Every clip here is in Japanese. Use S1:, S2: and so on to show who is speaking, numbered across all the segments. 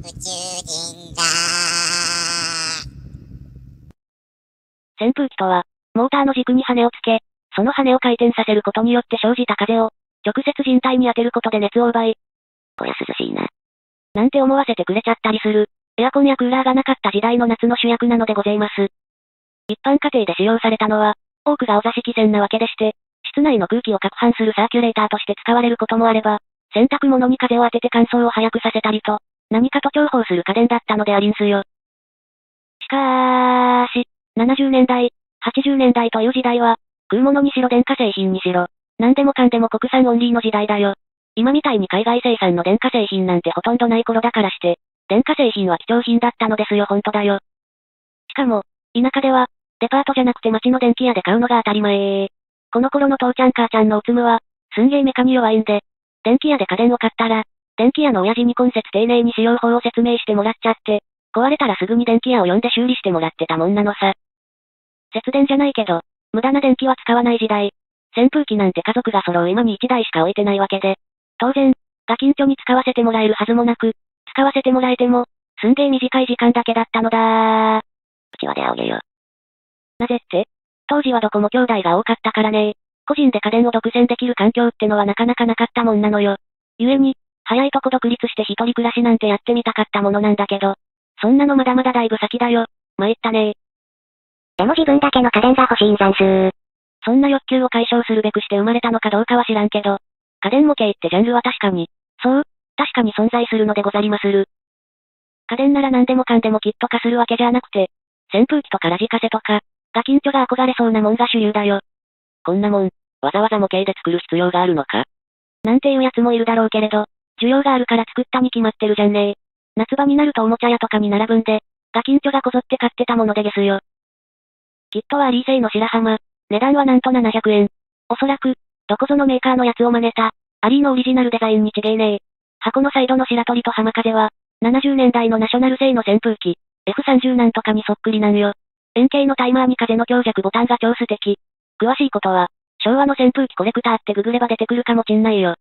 S1: 宇宙人だ
S2: 扇風機とは、モーターの軸に羽をつけ、その羽を回転させることによって生じた風を、直接人体に当てることで熱を奪い、
S3: こりゃ涼しいな。
S2: なんて思わせてくれちゃったりする、エアコンやクーラーがなかった時代の夏の主役なのでございます。一般家庭で使用されたのは、多くがお座敷線なわけでして、室内の空気を攪拌するサーキュレーターとして使われることもあれば、洗濯物に風を当てて乾燥を早くさせたりと、何かと重宝する家電だったのでありんすよ。しかーし、70年代、80年代という時代は、食うものにしろ電化製品にしろ、何でもかんでも国産オンリーの時代だよ。今みたいに海外生産の電化製品なんてほとんどない頃だからして、電化製品は貴重品だったのですよほんとだよ。しかも、田舎では、デパートじゃなくて街の電気屋で買うのが当たり前この頃の父ちゃん母ちゃんのおつむは、すんげえメカに弱いんで、電気屋で家電を買ったら、電気屋の親父に今節丁寧に使用法を説明してもらっちゃって、壊れたらすぐに電気屋を呼んで修理してもらってたもんなのさ。節電じゃないけど、無駄な電気は使わない時代。扇風機なんて家族が揃う今に1台しか置いてないわけで。当然、ガキンチョに使わせてもらえるはずもなく、使わせてもらえても、すんげえ短い時間だけだったのだ
S3: うちはであおげよ。
S2: なぜって当時はどこも兄弟が多かったからね個人で家電を独占できる環境ってのはなかなかなかったもんなのよ。故に、早いとこ独立して一人暮らしなんてやってみたかったものなんだけど、そんなのまだまだだいぶ先だよ。参ったね。
S3: でも自分だけの家電が欲しいんざんす。
S2: そんな欲求を解消するべくして生まれたのかどうかは知らんけど、家電模型ってジャンルは確かに、そう、確かに存在するのでござりまする。家電なら何でもかんでもキット化するわけじゃなくて、扇風機とかラジカセとか、ガキンチョが憧れそうなもんが主流だよ。
S3: こんなもん、わざわざ模型で作る必要があるのか。
S2: なんていうやつもいるだろうけれど、需要があるから作ったに決まってるじゃんね夏場になるとおもちゃ屋とかに並ぶんで、ガキンチョがこぞって買ってたものでですよ。キットはアリー製の白浜。値段はなんと700円。おそらく、どこぞのメーカーのやつを真似た、アリーのオリジナルデザインに違えねえ。箱のサイドの白鳥と浜風は、70年代のナショナル製の扇風機、F30 なんとかにそっくりなんよ。円形のタイマーに風の強弱ボタンが超素敵。詳しいことは、昭和の扇風機コレクターってググれば出てくるかもしんないよ。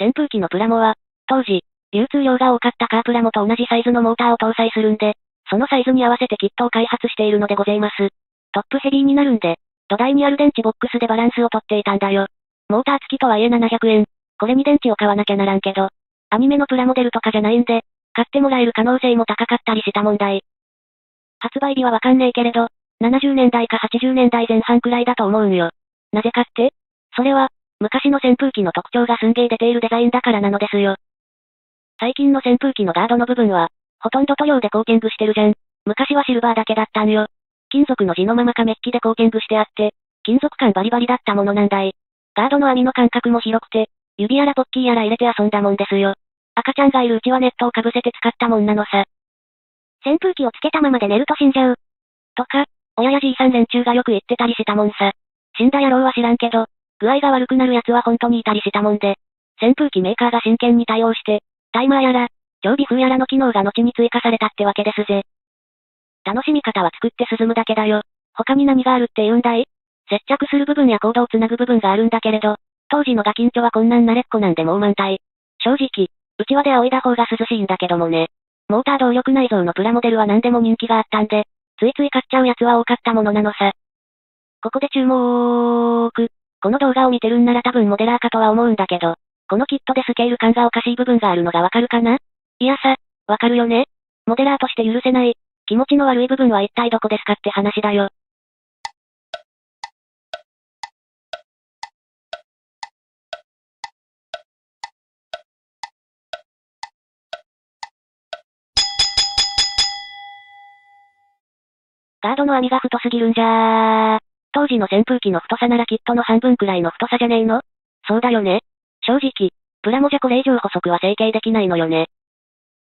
S2: 扇風機のプラモは、当時、流通量が多かったカープラモと同じサイズのモーターを搭載するんで、そのサイズに合わせてキットを開発しているのでございます。トップヘビーになるんで、土台にある電池ボックスでバランスをとっていたんだよ。モーター付きとはいえ700円。これに電池を買わなきゃならんけど、アニメのプラモデルとかじゃないんで、買ってもらえる可能性も高かったりした問題。発売日はわかんねえけれど、70年代か80年代前半くらいだと思うんよ。なぜかって？それは、昔の扇風機の特徴がすんげー出ているデザインだからなのですよ。最近の扇風機のガードの部分は、ほとんど塗料でコーティングしてるじゃん。昔はシルバーだけだったんよ。金属の地のままかメッキでコーティングしてあって、金属感バリバリだったものなんだい。ガードの網の間隔も広くて、指やらポッキーやら入れて遊んだもんですよ。赤ちゃんがいるうちはネットをかぶせて使ったもんなのさ。
S4: 扇風機をつけたままで寝ると死んじゃう。
S2: とか、親やじいさん連中がよく言ってたりしたもんさ。死んだ野郎は知らんけど、具合が悪くなる奴は本当にいたりしたもんで、扇風機メーカーが真剣に対応して、タイマーやら、常備風やらの機能が後に追加されたってわけですぜ。楽しみ方は作って進むだけだよ。他に何があるって言うんだい？接着する部分やコードをつなぐ部分があるんだけれど、当時のガキンチョはこんなん慣れっこなんでもう満体。正直、うちわで仰いだ方が涼しいんだけどもね。モーター動力内蔵のプラモデルは何でも人気があったんで、ついつい買っちゃうやつは多かったものなのさ。ここで注目。この動画を見てるんなら多分モデラーかとは思うんだけど、このキットでスケール感がおかしい部分があるのがわかるかな？いやさ、わかるよねモデラーとして許せない、気持ちの悪い部分は一体どこですかって話だよ。ガードの網が太すぎるんじゃー。当時の扇風機の太さならきっとの半分くらいの太さじゃねえの？そうだよね。正直、プラモじゃこれ以上細くは成形できないのよね。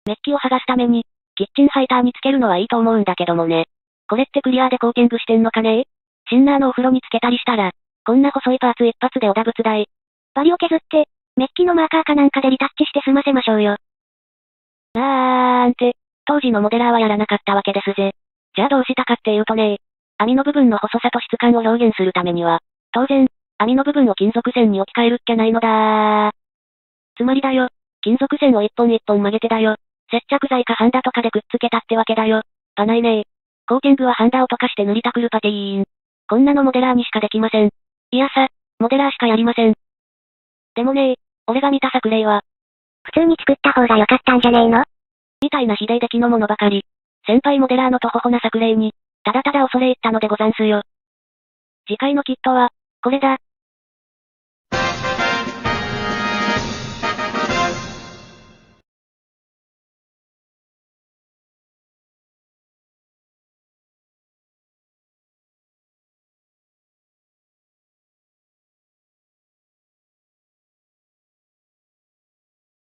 S2: メッキを剥がすために、キッチンハイターにつけるのはいいと思うんだけどもね。これってクリアでコーティングしてんのかね？シンナーのお風呂につけたりしたら、こんな細いパーツ一発でおだぶつ台。
S4: バリを削って、メッキのマーカーかなんかでリタッチして済ませましょうよ。
S2: あーんて、当時のモデラーはやらなかったわけですぜ。じゃあどうしたかっていうとね網の部分の細さと質感を表現するためには、当然、網の部分を金属線に置き換えるっきゃないのだつまりだよ、金属線を一本一本曲げてだよ、接着剤かハンダとかでくっつけたってわけだよ。バないねえ。コーティングはハンダを溶かして塗りたくるパティーン。こんなのモデラーにしかできません。いやさ、モデラーしかやりません。でもねえ、俺が見た作例は、
S4: 普通に作った方が良かったんじゃねえの？
S2: みたいな非出来のものばかり。先輩モデラーのとほほな作例に、ただただ恐れ入ったのでござんすよ。次回のキットは、これだ。